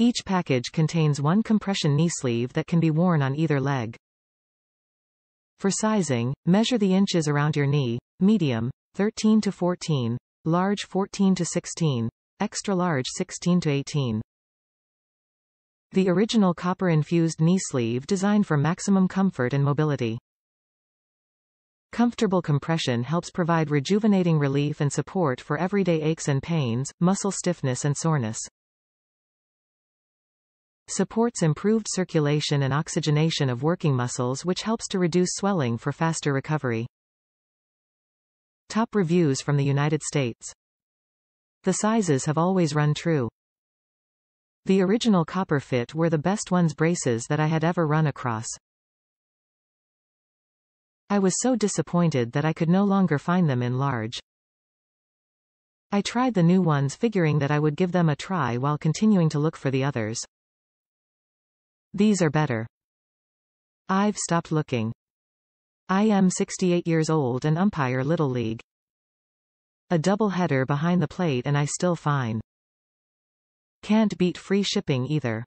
Each package contains one compression knee sleeve that can be worn on either leg. For sizing, measure the inches around your knee, medium, 13 to 14, large 14 to 16, extra large 16 to 18. The original copper-infused knee sleeve designed for maximum comfort and mobility. Comfortable compression helps provide rejuvenating relief and support for everyday aches and pains, muscle stiffness and soreness. Supports improved circulation and oxygenation of working muscles which helps to reduce swelling for faster recovery. Top reviews from the United States. The sizes have always run true. The original copper fit were the best ones braces that I had ever run across. I was so disappointed that I could no longer find them in large. I tried the new ones figuring that I would give them a try while continuing to look for the others. These are better. I've stopped looking. I am 68 years old and umpire Little League. A double header behind the plate and I still fine. Can't beat free shipping either.